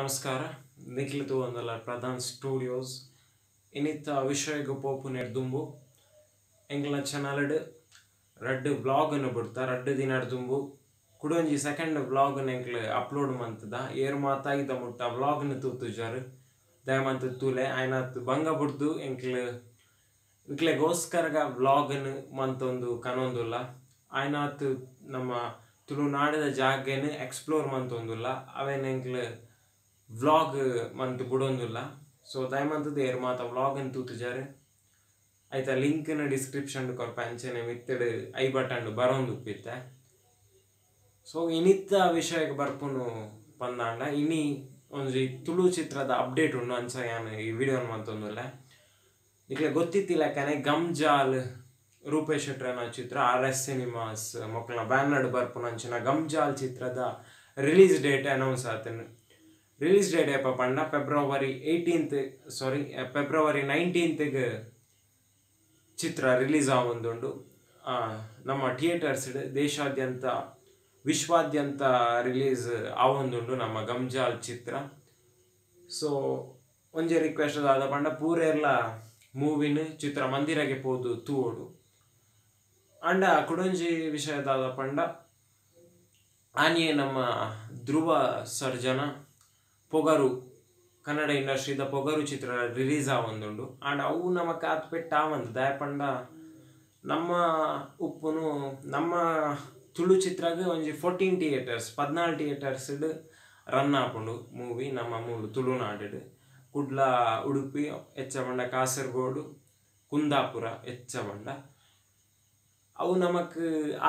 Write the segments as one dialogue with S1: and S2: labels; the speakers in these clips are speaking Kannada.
S1: ನಮಸ್ಕಾರ. ನಿಖಿಲ್ದು ಒಂದಲ್ಲ, ಪ್ರಧಾನ್ ಸ್ಟೂಡಿಯೋಸ್. ಇನ್ನಿತ್ತ ವಿಷಯ ಗೊಪ್ಪು ನೆಡ್ದುಂಬು. ದುಂಬು ಎಂಕ್ಲ ಚಾನಲ್ಡ್ ರಡ್ಡ್ ಅನ್ನು ಬಿಡ್ತಾ, ರಡ್ಡ್ ದಿನ ದುಂಬು ಕುಡೊಂಜಿ ಸೆಕೆಂಡ್ ವ್ಲಾಗನ್ನು ಎಂಕ್ಲ ಅಪ್ಲೋಡ್ ಮಂತದ. ಏರ್ ಮಾತಾಗಿದ್ದ ಮುಟ್ಟ ವ್ಲಾಗ್ನು ತೂತುಜಾರ್ ದಯಮಂತ ತೂಲೆ ಆಯ್ನ ಬಂಗ ಬಿಡ್ದು ಎಂಕ್ಲ ಇಕ್ಲೆಗೋಸ್ಕರಗ ವ್ಲಾಗ್ನು ಮಂತೊಂದು ಕನೊಂದುಲ್ಲ. ಆಯ್ನಾತ್ ನಮ್ಮ ತುಳುನಾಡಿದ ಜಾಗೆನ್ ಎಕ್ಸ್ಪ್ಲೋರ್ ಮಂತೊಂದುಲ್ಲ. ಅವೇನೆಂಕ್ಲ ವ್ಲಾಗ್ ಮಂತ್ ಬಿಡೋಂದಿಲ್ಲ ಸೊ ದಯಮಂತದ ಏರ್ ಮಾತ ವ್ಲಾಗನ್ ತೂತುಜಾರ್ ಐತ ಲಿಂಕ್ನ ಡಿಸ್ಕ್ರಿಪ್ಷನ್ ಕೊರ್ಪ ಅಂಚನೆ ಮಿತ್ತಡ್ ಐ ಬಟನ್ ಬರೋಂದು ಉಪ್ಪಿತ್ತೆ ಸೊ ಇನಿತ್ತ ವಿಷಯಕ್ಕೆ ಬರ್ಪುನು ಪಂದಾಂಡ ಇನಿ ಒಂಜಿ ತುಳು ಚಿತ್ರದ ಅಪ್ಡೇಟ್ ಉಂಡು ಅಂಚ ಯಾನ್ ಈ ವಿಡಿಯೋನ್ ಮಂತೊಂದುಲ್ಲ ಇಕ್ಲೆ ಗೊತ್ತಿತ್ತಿಲ್ಲ ಕನೆ ಗಮ್ಜಾಲ್ ರೂಪೇಶ್ ಶೆಟ್ರನ ಚಿತ್ರ ಆರ್ ಎಸ್ ಸಿನಿಮಾಸ್ ಮಕ್ಕಳ ಬ್ಯಾನರ್ಡ್ ಬರ್ಪುನ ಅಂಚಿನ ಗಮ್ಜಾಲ್ ಚಿತ್ರದ ರಿಲೀಸ್ ಡೇಟ್ ಅನೌನ್ಸ್ ಆತನು ರಿಲೀಸ್ ಡೇಟ್ ಏಪ ಪಂಡ ಫೆಬ್ರವರಿ ಏಯ್ಟೀನ್ತ್ ಸಾರಿ ಫೆಬ್ರವರಿ ನೈನ್ಟೀನ್ತ್ಗೆ ಚಿತ್ರ ರಿಲೀಸ್ ಆವೊಂದುಂಡು ಆ, ನಮ್ಮ ಥಿಯೇಟರ್ಸ್ ದೇಶಾದ್ಯಂತ ವಿಶ್ವಾದ್ಯಂತ ರಿಲೀಸ್ ಆವೊಂದುಂಡು ನಮ್ಮ ಗಂಜಾಲ್ ಚಿತ್ರ ಸೊ ಒಂಜೆ ರಿಕ್ವೆಸ್ಟ್ ಆದ ಪಂಡ ಪೂರೆಲ್ಲ ಮೂವಿನ ಚಿತ್ರ ಮಂದಿರಗೆ ಪೋದು ತೂಡು ಅಂಡ ಕುಡೊಂಜಿ ವಿಷಯದಾದ ಪಂಡ ಆನೆಯೇ ನಮ್ಮ ಧ್ರುವ ಸರ್ಜನ ಪೊಗರು, ಕನ್ನಡ ಇಂಡಸ್ಟ್ರಿದ ಪೊಗರು ಚಿತ್ರ ರಿಲೀಸ್ ಆವೊಂದುಂಡು ಆಂಡ ಅವು ನಮ್ಮ ಕಾತ್ ಒಂದು ದಯಪಂಡ ನಮ್ಮ ಉಪ್ಪುನು ನಮ್ಮ ತುಳು ಚಿತ್ರಗ್ ಒಂಜಿ ಫೋರ್ಟೀನ್ ಥಿಯೇಟರ್ಸ್ ಪದ್ನಾಲ್ ಥಿಯೇಟರ್ಸ್ ರನ್ ಆಪುಂಡು ಮೂವಿ ನಮ್ಮ ಮೂಲು ತುಳುನಾಡು ಕುಡ್ಲ, ಉಡುಪಿ ಎಚ್ಚಬಂಡ ಕಾಸರಗೋಡು, ಕುಂದಾಪುರ ಎಚ್ಚಬಂಡ ಅವು ನಮಕ್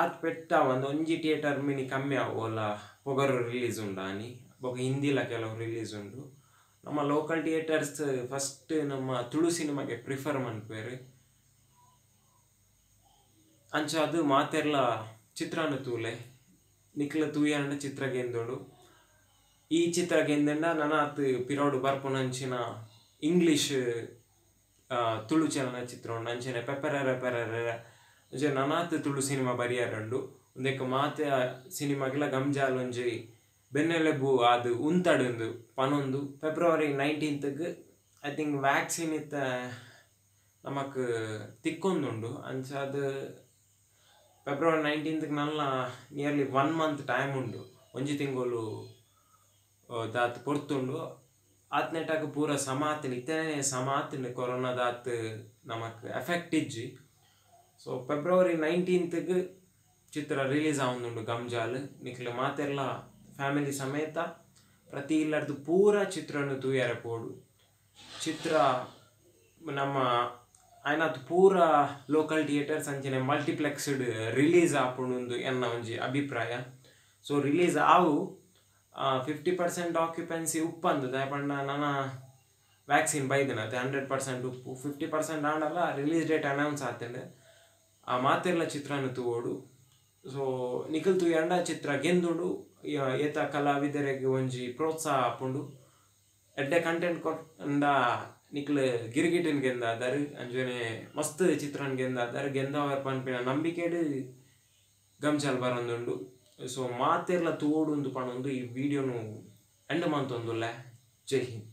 S1: ಆತ್ ಪೆಟ್ಟ ಒಂದು, ಒಂಜಿ ಥಿಯೇಟರ್ ಮಿನಿ ಕಮ್ಮಿ ಆವೋಲ ಪೊಗರು ರಿಲೀಸ್ ಉಂಡಾನಿ. ಬೊಕ ಹಿಂದಿಲ ಕೆಲವು ರಿಲೀಸ್ ಉಂಡು ನಮ್ಮ ಲೋಕಲ್ ಥಿಯೇಟರ್ಸ್ ಫಸ್ಟ್ ನಮ್ಮ ತುಳು ಸಿನಿಮಾಗೆ ಪ್ರಿಫರ್ ಮನ್ಪೇರು ಅಂಚ ಅದು ಮಾತೆರ್ಲ ಚಿತ್ರಾನು ತೂಲೆ. ನಿಕ್ಲ ತೂಯಾಂಡ ಚಿತ್ರ ಗೆಂದೋಡು ಈ ಚಿತ್ರ ಗೆಂದಂಡ ಅದು ಪಿರೋಡು ಬರ್ಪುನಂಚಿನ ಇಂಗ್ಲಿಷ್ ತುಳು ಚಲನಚಿತ್ರ ಉಂಡು ಅಂಚನೆ ಪೆಪರರ ಪೆರರ ಅಂಚೆ ನನಾತ್ ತುಳು ಸಿನಿಮಾ ಬರಿಯಾರಂಡು. ಒಂದಕ್ಕೆ ಮಾತೆ ಸಿನಿಮಾಗೆಲ್ಲ ಗಮ್ಜಾಲ್ ಒಂಜಿ ಬೆನ್ನೆಲೆಬು ಅದು ಉಂತಡಂದು ಪನೊಂದು. ಫೆಬ್ರವರಿ ನೈನ್ಟೀನ್ತ್ಗೆ ಐ ತಿಂಕ್ ವ್ಯಾಕ್ಸಿನ್ ಇತ್ತ ನಮಕ್ ತಿಕ್ಕೊಂದುಂಡು ಅಂಚ ಅದು ಫೆಬ್ರವರಿ ನೈನ್ಟೀನ್ತ್ಗೆ ನಲ್ಲ ನಿಯರ್ಲಿ ಒನ್ ಮಂತ್ ಟೈಮ್ ಉಂಡು ಒಂಜಿ ತಿಂಗಳು ದಾತ್ ಪೊರ್ತುಂಡು. ಆತ್ನೆಟಾಗ ಪೂರ ಸಮಾತಿನ ಇತ್ತನೇ ಸಮಾತಿನ ಕೊರೋನಾ ದಾತ್ ನಮಕ್ ಎಫೆಕ್ಟ್ ಇಜ್ಜಿ. ಸೊ ಫೆಬ್ರವರಿ ನೈನ್ಟೀನ್ತ್ಗೆ ಚಿತ್ರ ರಿಲೀಸ್ ಆವೊಂದುಂಡು ಗಮ್ಜಾಲ್. ನಿಕ್ಲೆ ಮಾತೆರ್ಲ ಫ್ಯಾಮಿಲಿ ಸಮೇತ ಪ್ರತಿ ಇಲ್ಲರದು ಪೂರ ಚಿತ್ರನು ತೂಯರೆ ಪೋಡು ಚಿತ್ರ ನಮ್ಮ ಆಯ್ನದು ಪೂರ ಲೋಕಲ್ ಥಿಯೇಟರ್ಸ್ ಅಂಚನೆ ಮಲ್ಟಿಪ್ಲೆಕ್ಸ್ಡ್ ರಿಲೀಸ್ ಆಪುಂಡು ಎನ್ನ ಒಂಜಿ ಅಭಿಪ್ರಾಯ. ಸೊ ರಿಲೀಸ್ ಆವು ಫಿಫ್ಟಿ ಪರ್ಸೆಂಟ್ ಆಕ್ಯುಪೆನ್ಸಿ ಉಪ್ಪಂದು. ದಯಪಂಡ ನನ್ನ ವ್ಯಾಕ್ಸಿನ್ ಬೈದಿನತೆ ಹಂಡ್ರೆಡ್ ಪರ್ಸೆಂಟ್ ಉಪ್ಪು. ಫಿಫ್ಟಿ ಪರ್ಸೆಂಟ್ ಆಂಡಲ್ಲ ರಿಲೀಸ್ ಡೇಟ್ ಅನೌನ್ಸ್ ಆತಂಡೆ ಆ ಮಾತೆಲ್ಲ ಚಿತ್ರನ ತೂವೋಡು. ಸೊ ನಿಖಿಲ್ ತೂಯಂಡ ಚಿತ್ರ ಗೆಂದುಂಡು. ಏತ ಕಲಾವಿದರಿಗೆ ಒಂಜಿ ಪ್ರೋತ್ಸಾಹ ಆಪುಂಡು ಎಡ್ಡೆ ಕಂಟೆಂಟ್ ಕೊಟ್ಟ ನಿಕ್ಲ ಗಿರಿಗಿಟಿನ್ ಗೆಂದಾದರು ಅಂಜನೆ ಮಸ್ತ್ ಚಿತ್ರನ್ ಗೆಂದಾದರು ಗೆಂದವರ್ ಪನ್ಪಿನ ನಂಬಿಕೆಡ್ ಗಮ್ಚಾಲ್ ಬರಂದುಂಡು. ಸೊ ಮಾತೆರ್ಲ ತೋಡು ಪಣೊಂದು ಈ ವಿಡಿಯೋನು ಎಂಡ್ ಮಂತೊಂದುಲ್ಲ. ಜೈ ಹಿಂದ್.